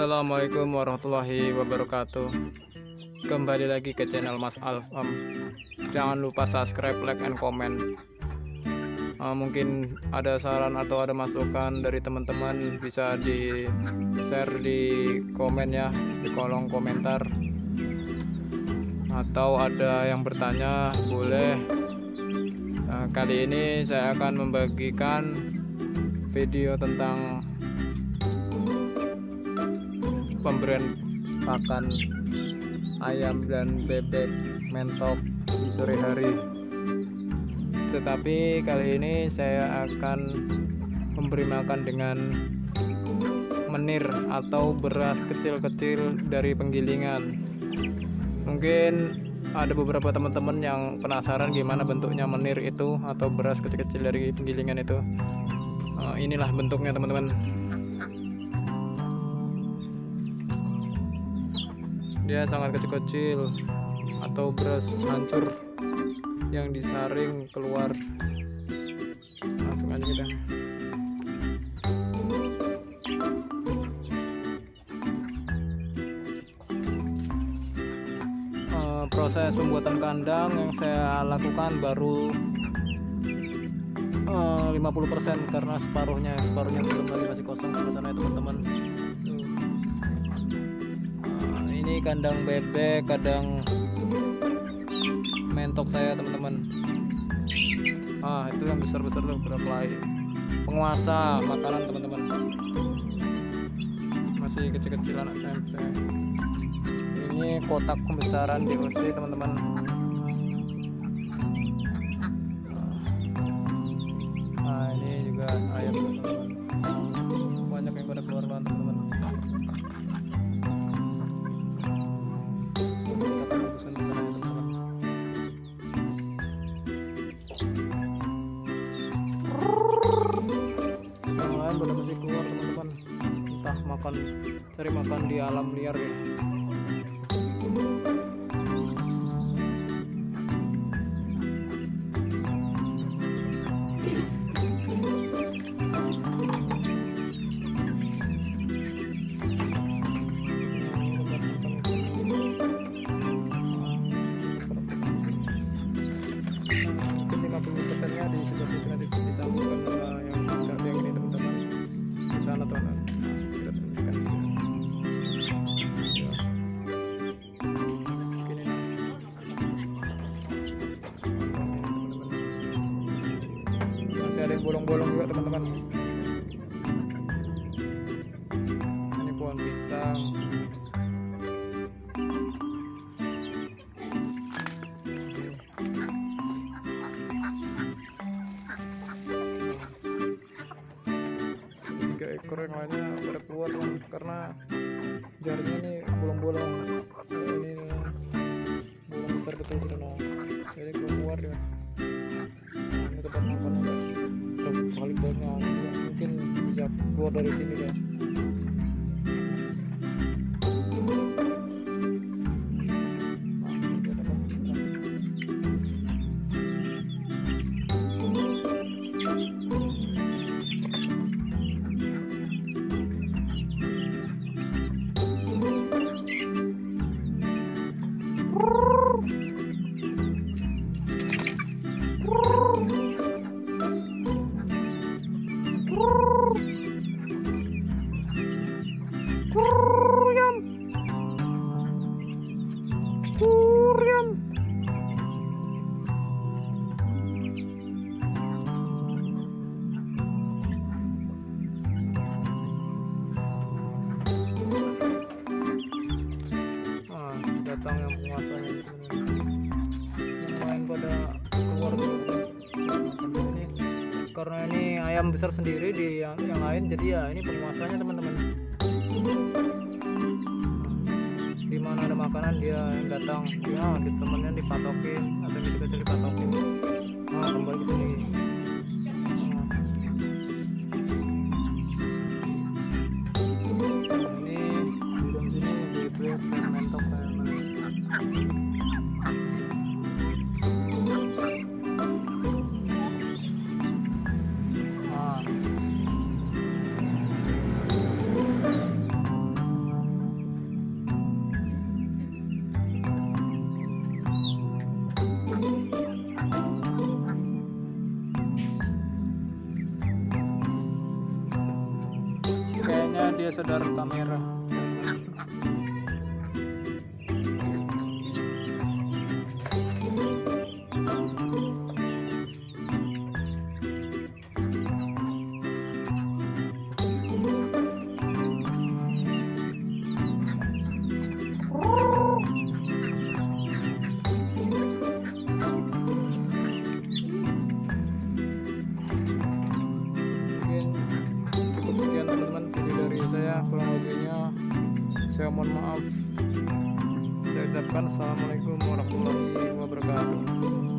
Assalamualaikum warahmatullahi wabarakatuh. Kembali lagi ke channel Mas Alfam. Jangan lupa subscribe, like, and comment. Uh, Mungkin ada saran atau ada masukan dari teman-teman Bisa di share di komen ya Di kolom komentar. Atau ada yang bertanya boleh. Uh, Kali ini saya akan membagikan video tentang pemberian pakan ayam dan bebek mentok di sore hari. Tetapi kali ini saya akan memberi makan dengan menir atau beras kecil-kecil dari penggilingan. Mungkin ada beberapa teman-teman yang penasaran gimana bentuknya menir itu atau beras kecil-kecil dari penggilingan itu. Uh, inilah bentuknya teman-teman dia sangat kecil-kecil. Atau beras hancur yang disaring keluar. Langsung aja kita. Uh, proses pembuatan kandang yang saya lakukan baru uh, 50% karena separuhnya separuhnya belum lagi masih kosong di sana ya teman-teman kandang bebek kadang mentok saya teman-teman. Ah itu yang besar-besar tuh butterfly penguasa makanan teman-teman. Masih kecil-kecil anak SMP. Ini kotak pembesaran DOC teman-teman. Ah ini juga ayam teman-teman. Banyak yang pada keluar teman-teman makan cari makan di alam liar ya persennya di sebelah situ nanti disambungkan ada yang bolong-bolong juga teman-teman. Ini pohon pisang. Tiga ekor yang lainnya pada keluar karena jaringnya ini bolong-bolong. Ini bolong besar nah. jadi keluar dia keluar dari sini ya Kuriam. Kuriam. Ah, datang yang penguasanya yang lain pada keluar karena ini ayam besar sendiri di yang, yang lain jadi ya ini penguasanya teman-teman makanan dia yang datang. Ya di temennya dipatokin atau gitu kecil dipatokin. Nah kembali ke sini sadar kamera kurang lebihnya saya mohon maaf. Saya ucapkan assalamualaikum warahmatullahi wabarakatuh